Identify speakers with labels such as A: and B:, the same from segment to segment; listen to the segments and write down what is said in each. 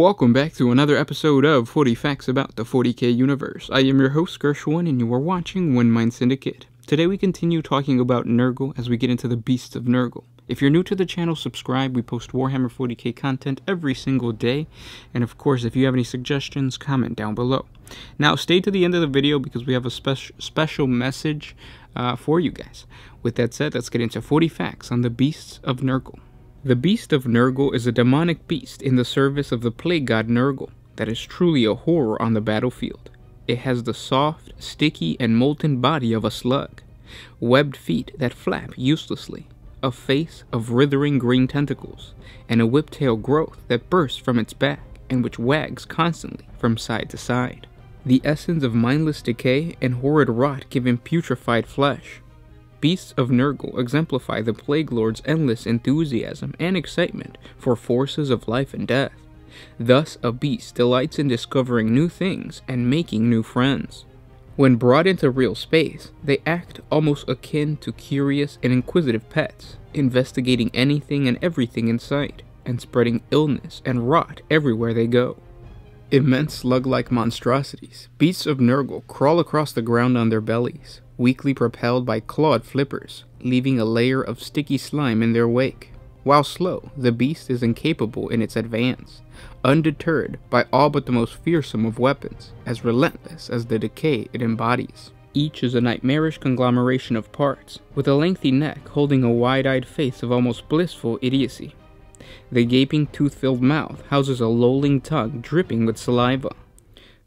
A: Welcome back to another episode of 40 Facts About the 40k Universe. I am your host, Gershwin, and you are watching One Mind Syndicate. Today we continue talking about Nurgle as we get into the Beasts of Nurgle. If you're new to the channel, subscribe. We post Warhammer 40k content every single day. And of course, if you have any suggestions, comment down below. Now, stay to the end of the video because we have a spe special message uh, for you guys. With that said, let's get into 40 facts on the Beasts of Nurgle. The Beast of Nurgle is a demonic beast in the service of the plague god Nurgle that is truly a horror on the battlefield. It has the soft, sticky, and molten body of a slug, webbed feet that flap uselessly, a face of withering green tentacles, and a whiptail growth that bursts from its back and which wags constantly from side to side. The essence of mindless decay and horrid rot give him putrefied flesh, Beasts of Nurgle exemplify the Plague Lord's endless enthusiasm and excitement for forces of life and death. Thus, a beast delights in discovering new things and making new friends. When brought into real space, they act almost akin to curious and inquisitive pets, investigating anything and everything in sight, and spreading illness and rot everywhere they go. Immense slug-like monstrosities, beasts of Nurgle crawl across the ground on their bellies, weakly propelled by clawed flippers, leaving a layer of sticky slime in their wake. While slow, the beast is incapable in its advance, undeterred by all but the most fearsome of weapons, as relentless as the decay it embodies. Each is a nightmarish conglomeration of parts, with a lengthy neck holding a wide-eyed face of almost blissful idiocy. The gaping tooth-filled mouth houses a lolling tongue dripping with saliva,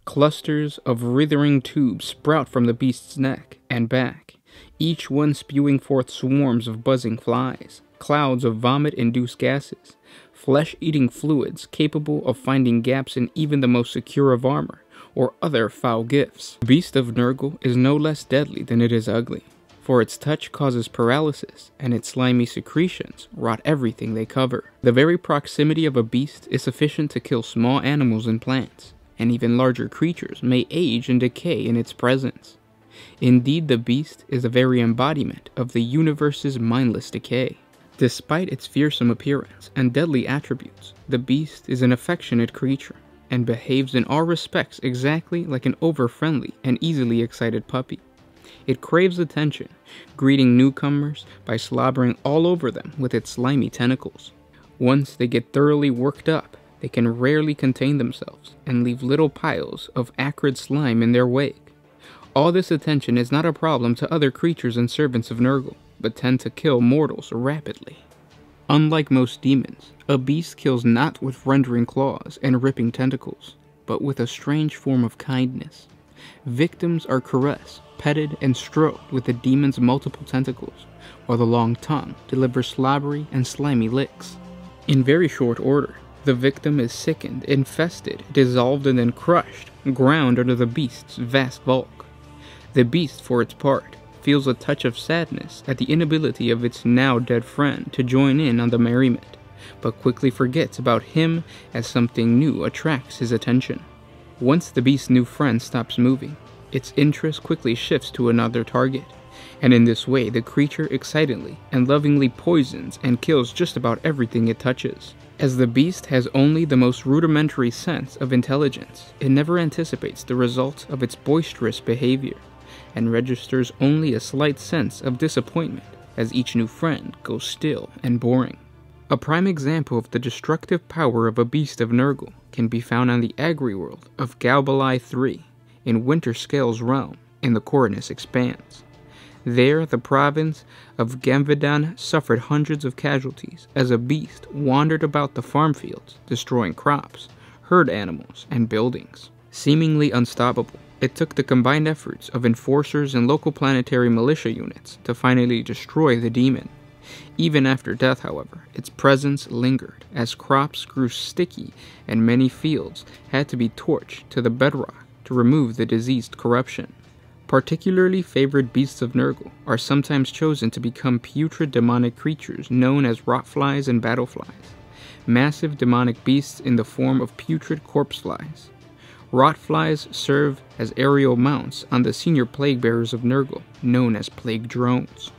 A: Clusters of writhing tubes sprout from the beast's neck and back, each one spewing forth swarms of buzzing flies, clouds of vomit-induced gases, flesh-eating fluids capable of finding gaps in even the most secure of armor, or other foul gifts. The beast of Nurgle is no less deadly than it is ugly, for its touch causes paralysis, and its slimy secretions rot everything they cover. The very proximity of a beast is sufficient to kill small animals and plants, and even larger creatures may age and decay in its presence. Indeed, the beast is a very embodiment of the universe's mindless decay. Despite its fearsome appearance and deadly attributes, the beast is an affectionate creature and behaves in all respects exactly like an over-friendly and easily excited puppy. It craves attention, greeting newcomers by slobbering all over them with its slimy tentacles. Once they get thoroughly worked up, they can rarely contain themselves and leave little piles of acrid slime in their wake. All this attention is not a problem to other creatures and servants of Nurgle, but tend to kill mortals rapidly. Unlike most demons, a beast kills not with rending claws and ripping tentacles, but with a strange form of kindness. Victims are caressed, petted, and stroked with the demon's multiple tentacles, while the long tongue delivers slobbery and slimy licks. In very short order, the victim is sickened, infested, dissolved, and then crushed, ground under the beast's vast bulk. The beast, for its part, feels a touch of sadness at the inability of its now dead friend to join in on the merriment, but quickly forgets about him as something new attracts his attention. Once the beast's new friend stops moving, its interest quickly shifts to another target, and in this way the creature excitedly and lovingly poisons and kills just about everything it touches. As the beast has only the most rudimentary sense of intelligence, it never anticipates the results of its boisterous behavior, and registers only a slight sense of disappointment as each new friend goes still and boring. A prime example of the destructive power of a beast of Nurgle can be found on the agri-world of Galbalai III in Winterscale's realm in the Koronus Expanse. There, the province of Gamvadon suffered hundreds of casualties as a beast wandered about the farm fields, destroying crops, herd animals, and buildings. Seemingly unstoppable, it took the combined efforts of enforcers and local planetary militia units to finally destroy the demon. Even after death, however, its presence lingered as crops grew sticky and many fields had to be torched to the bedrock to remove the diseased corruption. Particularly favored beasts of Nurgle are sometimes chosen to become putrid demonic creatures known as rotflies and battleflies, massive demonic beasts in the form of putrid corpse flies. Rotflies serve as aerial mounts on the senior plague bearers of Nurgle, known as plague drones.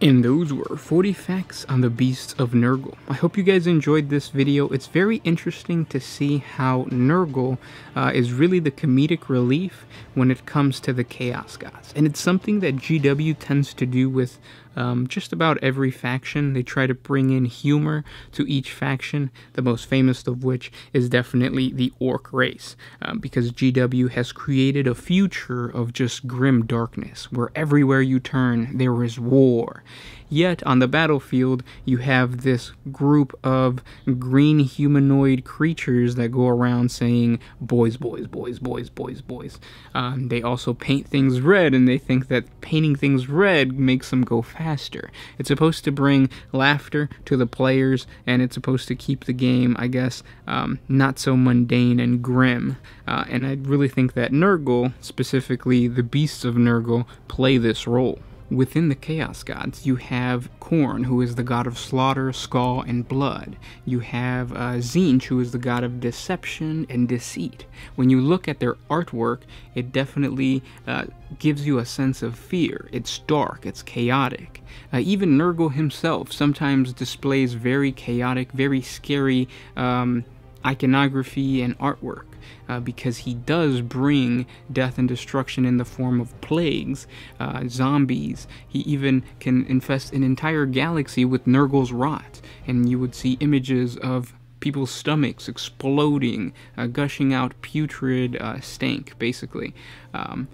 A: And those were 40 facts on the beasts of Nurgle. I hope you guys enjoyed this video. It's very interesting to see how Nurgle uh, is really the comedic relief when it comes to the Chaos Gods. And it's something that GW tends to do with um, just about every faction. They try to bring in humor to each faction, the most famous of which is definitely the Ork race, um, because GW has created a future of just grim darkness, where everywhere you turn there is war. Yet on the battlefield, you have this group of green humanoid creatures that go around saying, boys, boys, boys, boys, boys, boys. Um, they also paint things red, and they think that painting things red makes them go faster. It's supposed to bring laughter to the players, and it's supposed to keep the game, I guess, um, not so mundane and grim. Uh, and I really think that Nurgle, specifically the Beasts of Nurgle, play this role. Within the Chaos Gods, you have Khorne, who is the god of slaughter, skull, and blood. You have uh, Tzeentch, who is the god of deception and deceit. When you look at their artwork, it definitely uh, gives you a sense of fear. It's dark, it's chaotic. Uh, even Nurgle himself sometimes displays very chaotic, very scary um, iconography and artwork uh, because he does bring death and destruction in the form of plagues, uh, zombies. He even can infest an entire galaxy with Nurgle's rot, and you would see images of people's stomachs exploding, uh, gushing out putrid uh, stank, basically. Um,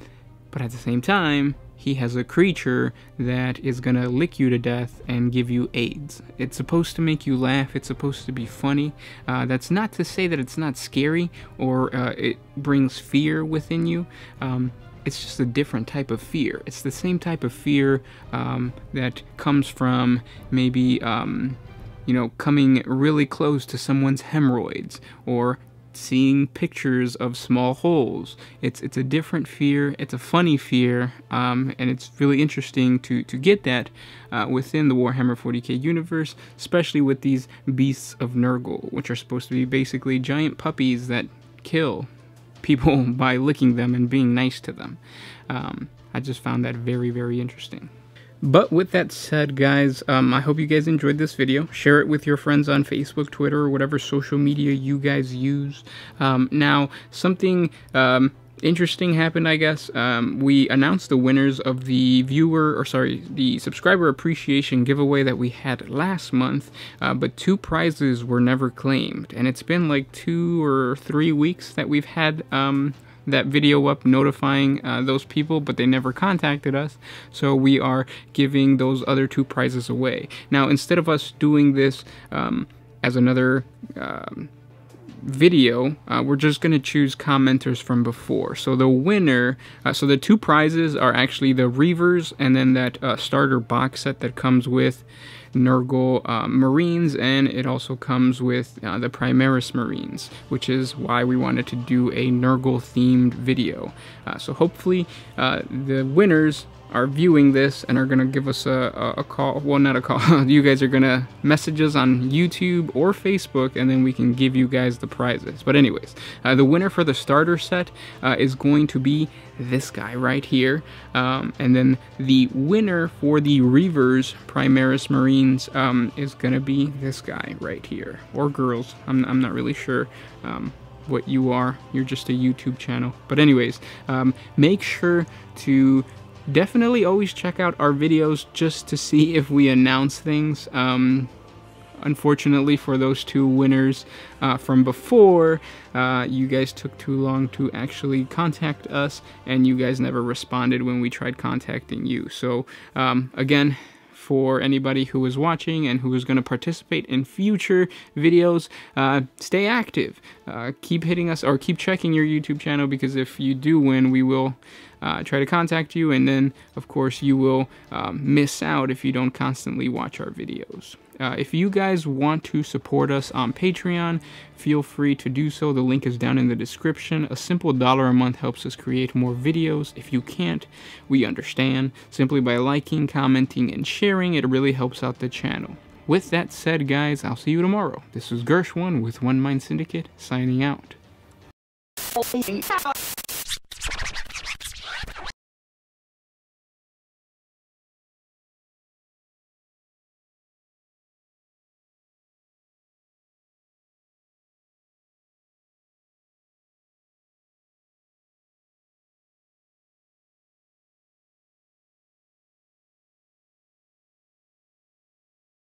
A: but at the same time, he has a creature that is gonna lick you to death and give you AIDS. It's supposed to make you laugh, it's supposed to be funny. Uh, that's not to say that it's not scary or uh, it brings fear within you. Um, it's just a different type of fear. It's the same type of fear um, that comes from maybe, um, you know, coming really close to someone's hemorrhoids or seeing pictures of small holes. It's it's a different fear. It's a funny fear, um, and it's really interesting to to get that uh, within the Warhammer 40k universe, especially with these beasts of Nurgle, which are supposed to be basically giant puppies that kill people by licking them and being nice to them. Um, I just found that very very interesting. But with that said, guys, um, I hope you guys enjoyed this video. Share it with your friends on Facebook, Twitter, or whatever social media you guys use. Um, now, something um, interesting happened, I guess. Um, we announced the winners of the viewer, or sorry, the subscriber appreciation giveaway that we had last month, uh, but two prizes were never claimed. And it's been like two or three weeks that we've had um, that video up notifying uh, those people, but they never contacted us. So we are giving those other two prizes away. Now, instead of us doing this um, as another um, video, uh, we're just going to choose commenters from before. So the winner, uh, so the two prizes are actually the Reivers and then that uh, starter box set that comes with Nurgle uh, Marines, and it also comes with uh, the Primaris Marines, which is why we wanted to do a Nurgle themed video. Uh, so hopefully the winners are viewing this and are to give us a, a, call. Well, not a call. you guys are to message us on YouTube or Facebook, and then we can give you guys the prizes. But anyways, uh, the winner for the starter set uh, is going to be this guy right here. Um, and then the winner for the Reivers Primaris Marines um, is to be this guy right here. Or girls. I'm, I'm not really sure. Um, what you are. You're just a YouTube channel. But anyways, um, make sure to definitely always check out our videos just to see if we announce things. Um, unfortunately for those two winners uh, from before, uh, you guys took too long to actually contact us and you guys never responded when we tried contacting you. So um, again, for anybody who is watching and who is going to participate in future videos. Uh, stay active. Uh, keep hitting us or keep checking your YouTube channel because if you do win, we will uh, try to contact you, and then, of course, you will um, miss out if you don't constantly watch our videos. Uh, if you guys want to support us on Patreon, feel free to do so. The link is down in the description. A simple dollar a month helps us create more videos. If you can't, we understand. Simply by liking, commenting, and sharing, it really helps out the channel. With that said, guys, I'll see you tomorrow. This is Gershwin with One Mind Syndicate, signing out.